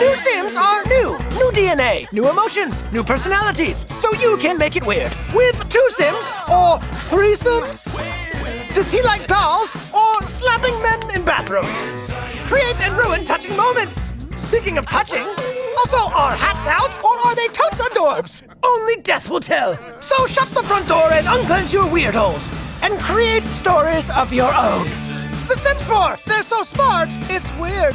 new Sims are new. New DNA, new emotions, new personalities. So you can make it weird. With two Sims or three Sims. Does he like dolls or slapping men in bathrooms? Create and ruin touching moments. Speaking of touching, also, are hats out or are they totes adorbs? Only death will tell. So shut the front door and unclench your weird holes and create stories of your own. The Sims 4, they're so smart, it's weird.